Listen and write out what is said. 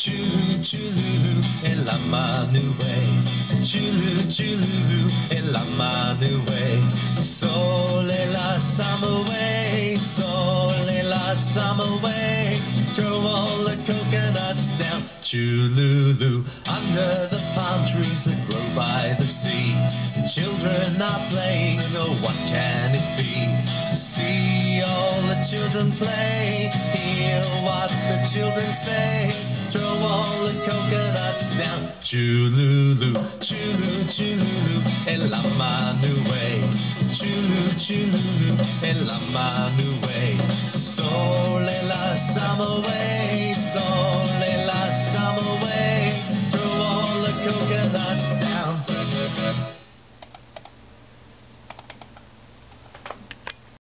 Chulu chulu e la manue. Chulu chulu e la manue. Sole la summer way, sole la way. Throw all the coconuts down. Chululu under the palm trees that grow by the sea. Children are playing, oh what can it be? See all the children play, hear what the children Chululu, chulu, chululu,